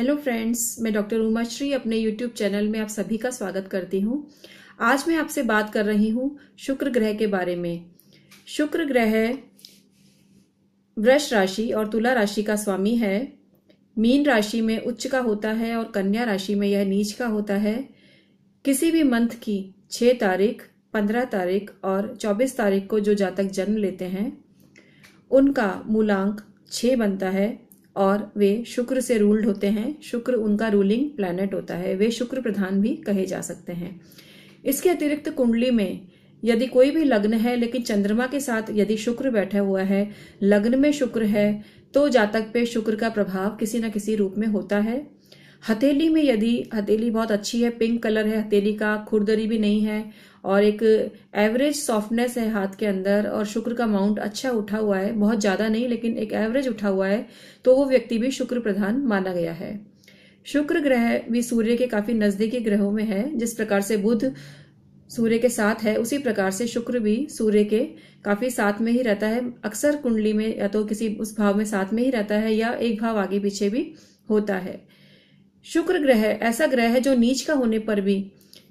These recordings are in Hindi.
हेलो फ्रेंड्स मैं डॉक्टर उमा श्री अपने यूट्यूब चैनल में आप सभी का स्वागत करती हूँ। आज मैं आपसे बात कर रही हूँ शुक्र ग्रह के बारे में। शुक्र ग्रह वृष राशि और तुला राशि का स्वामी है। मीन राशि में उच्च का होता है और कन्या राशि में यह नीच का होता है। किसी भी मंथ की छह तारीख, पंद्रह तारीख और चौबीस तारीख को जो जातक जन्म लेते हैं, उनका मूलांक छह बनता है। और वे शुक्र से रूल्ड होते हैं। शुक्र उनका रूलिंग प्लैनेट होता है। वे शुक्र प्रधान भी कहे जा सकते हैं। इसके अतिरिक्त कुंडली में यदि कोई भी लग्न है, लेकिन चंद्रमा के साथ यदि शुक्र बैठा हुआ है, लग्न में शुक्र है तो जातक पे शुक्र का प्रभाव किसी न किसी रूप में होता है। हथेली में यदि, हथेली बहुत अच्छी है पिंक कलर है, हथेली का खुरदरी भी नहीं है और एक एवरेज सॉफ्टनेस है हाथ के अंदर और शुक्र का माउंट अच्छा उठा हुआ है, बहुत ज़्यादा नहीं, लेकिन एक एवरेज उठा हुआ है तो वो व्यक्ति भी शुक्र प्रधान माना गया है। शुक्र ग्रह भी सूर्य के काफ़ी नजदीकी ग्रहों में है, जिस प्रकार से बुध सूर्य के साथ है, उसी प्रकार से शुक्र भी सूर्य के काफ़ी साथ में ही रहता है, अक्सर कुंडली में या तो किसी उस भाव में साथ में ही रहता है या एक भाव आगे पीछे भी होता है। शुक्र ग्रह ऐसा ग्रह है जो नीच का होने पर भी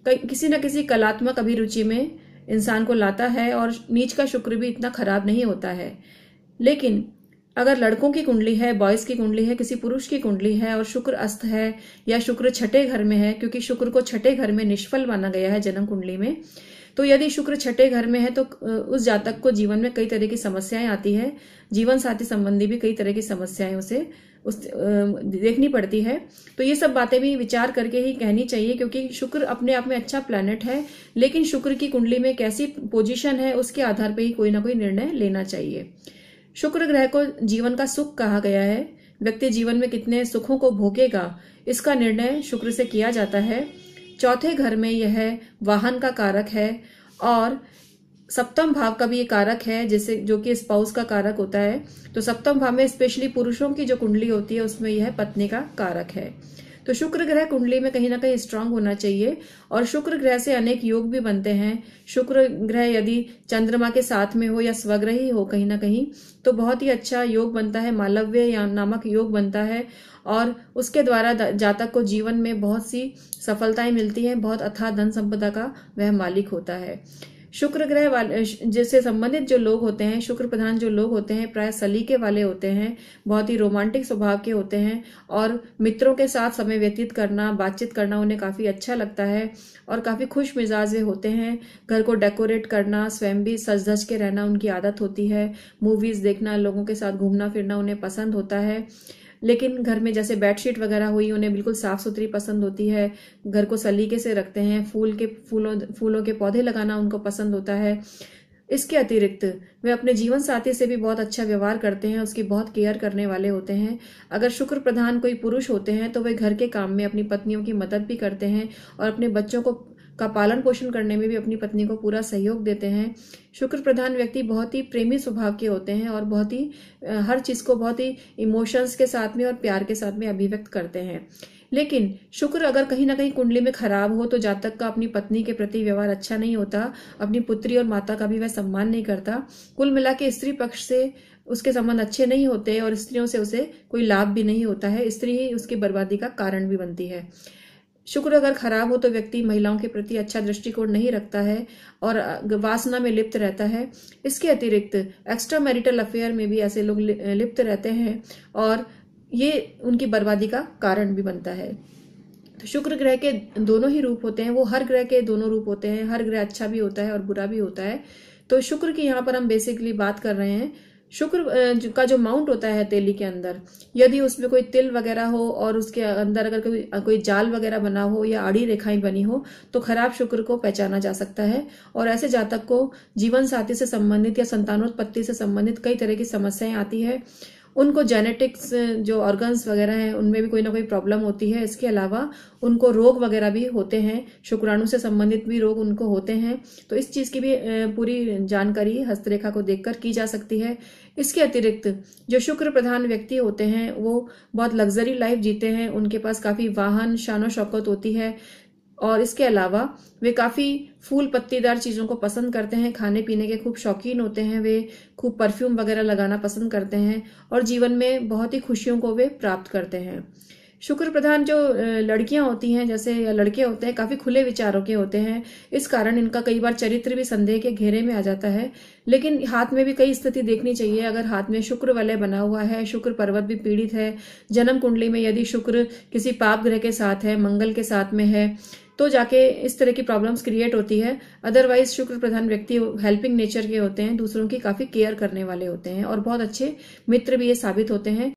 किसी न किसी कलात्मक अभिरुचि में इंसान को लाता है और नीच का शुक्र भी इतना खराब नहीं होता है। लेकिन अगर लड़कों की कुंडली है बॉयज़ की कुंडली है, किसी पुरुष की कुंडली है और शुक्र अस्त है या शुक्र छठे घर में है, क्योंकि शुक्र को छठे घर में निष्फल माना गया है जन्म कुंडली में तो यदि शुक्र छठे घर में है तो उस जातक को जीवन में कई तरह की समस्याएँ आती है जीवन साथी संबंधी भी कई तरह की समस्याएँ उसे उस देखनी पड़ती है। तो ये सब बातें भी विचार करके ही कहनी चाहिए, क्योंकि शुक्र अपने आप में अच्छा प्लैनेट है, लेकिन शुक्र की कुंडली में कैसी पोजीशन है, उसके आधार पर ही कोई ना कोई निर्णय लेना चाहिए। शुक्र ग्रह को जीवन का सुख कहा गया है। व्यक्ति जीवन में कितने सुखों को भोगेगा, इसका निर्णय शुक्र से किया जाता है। चौथे घर में यह वाहन का कारक है, और सप्तम भाव का भी ये कारक है, जैसे जो कि स्पाउस का कारक होता है। तो सप्तम भाव में स्पेशली पुरुषों की जो कुंडली होती है, उसमें यह पत्नी का कारक है। तो शुक्र ग्रह कुंडली में कहीं ना कहीं स्ट्रांग होना चाहिए और शुक्र ग्रह से अनेक योग भी बनते हैं। शुक्र ग्रह यदि चंद्रमा के साथ में हो या स्वग्रह ही हो कहीं ना कहीं तो बहुत ही अच्छा योग बनता है, मालव्य या नामक योग बनता है और उसके द्वारा जातक को जीवन में बहुत सी सफलताएँ मिलती हैं, बहुत अथाह धन संपदा का वह मालिक होता है। शुक्र ग्रह वाले जिससे संबंधित जो लोग होते हैं, शुक्र प्रधान जो लोग होते हैं, प्राय सलीके वाले होते हैं, बहुत ही रोमांटिक स्वभाव के होते हैं और मित्रों के साथ समय व्यतीत करना, बातचीत करना उन्हें काफ़ी अच्छा लगता है और काफ़ी खुश मिजाज होते हैं। घर को डेकोरेट करना, स्वयं भी सज धज के रहना उनकी आदत होती है। मूवीज़ देखना, लोगों के साथ घूमना फिरना उन्हें पसंद होता है। लेकिन घर में जैसे बेडशीट वगैरह हुई, उन्हें बिल्कुल साफ़ सुथरी पसंद होती है। घर को सलीके से रखते हैं, फूल के, फूलों फूलों के पौधे लगाना उनको पसंद होता है। इसके अतिरिक्त, वे अपने जीवन साथी से भी बहुत अच्छा व्यवहार करते हैं, उसकी बहुत केयर करने वाले होते हैं। अगर शुक्र प्रधान कोई पुरुष होते हैं तो वे घर के काम में अपनी पत्नियों की मदद भी करते हैं और अपने बच्चों को का पालन पोषण करने में भी अपनी पत्नी को पूरा सहयोग देते हैं। शुक्र प्रधान व्यक्ति बहुत ही प्रेमी स्वभाव के होते हैं और बहुत ही हर चीज़ को बहुत ही इमोशंस के साथ में और प्यार के साथ में अभिव्यक्त करते हैं। लेकिन शुक्र अगर कहीं ना कहीं कुंडली में खराब हो तो जातक का अपनी पत्नी के प्रति व्यवहार अच्छा नहीं होता, अपनी पुत्री और माता का भी वह सम्मान नहीं करता। कुल मिला के स्त्री पक्ष से उसके संबंध अच्छे नहीं होते और स्त्रियों से उसे कोई लाभ भी नहीं होता है। स्त्री ही उसकी बर्बादी का कारण भी बनती है। शुक्र अगर खराब हो तो व्यक्ति महिलाओं के प्रति अच्छा दृष्टिकोण नहीं रखता है और वासना में लिप्त रहता है। इसके अतिरिक्त एक्स्ट्रा मैरिटल अफेयर में भी ऐसे लोग लिप्त रहते हैं और ये उनकी बर्बादी का कारण भी बनता है। तो शुक्र ग्रह के दोनों ही रूप होते हैं। वो हर ग्रह के दोनों रूप होते हैं। हर ग्रह अच्छा भी होता है और बुरा भी होता है। तो शुक्र की यहाँ पर हम बेसिकली बात कर रहे हैं शुक्र का जो माउंट होता है तेली के अंदर, यदि उसमें कोई तिल वगैरह हो और उसके अंदर अगर कोई कोई जाल वगैरह बना हो या आड़ी रेखाएँ बनी हो तो खराब शुक्र को पहचाना जा सकता है। और ऐसे जातक को जीवन साथी से संबंधित या संतानोत्पत्ति से संबंधित कई तरह की समस्याएँ आती है। उनको जेनेटिक्स जो ऑर्गन्स वगैरह हैं, उनमें भी कोई ना कोई प्रॉब्लम होती है। इसके अलावा उनको रोग वगैरह भी होते हैं। शुक्राणु से संबंधित भी रोग उनको होते हैं। तो इस चीज़ की भी पूरी जानकारी हस्तरेखा को देखकर की जा सकती है। इसके अतिरिक्त जो शुक्र प्रधान व्यक्ति होते हैं, वो बहुत लग्जरी लाइफ जीते हैं। उनके पास काफ़ी वाहन शानो शौकत होती है। और इसके अलावा वे काफ़ी फूल पत्तीदार चीज़ों को पसंद करते हैं, खाने पीने के खूब शौकीन होते हैं, वे खूब परफ्यूम वगैरह लगाना पसंद करते हैं और जीवन में बहुत ही खुशियों को वे प्राप्त करते हैं। शुक्र प्रधान जो लड़कियाँ होती हैं, जैसे, या लड़के होते हैं, काफ़ी खुले विचारों के होते हैं। इस कारण इनका कई बार चरित्र भी संदेह के घेरे में आ जाता है। लेकिन हाथ में भी कई स्थिति देखनी चाहिए। अगर हाथ में शुक्र वलय बना हुआ है, शुक्र पर्वत भी पीड़ित है, जन्म कुंडली में यदि शुक्र किसी पाप ग्रह के साथ है, मंगल के साथ में है तो जाके इस तरह की प्रॉब्लम्स क्रिएट होती है। अदरवाइज़ शुक्र प्रधान व्यक्ति हेल्पिंग नेचर के होते हैं, दूसरों की काफ़ी केयर करने वाले होते हैं और बहुत अच्छे मित्र भी ये साबित होते हैं।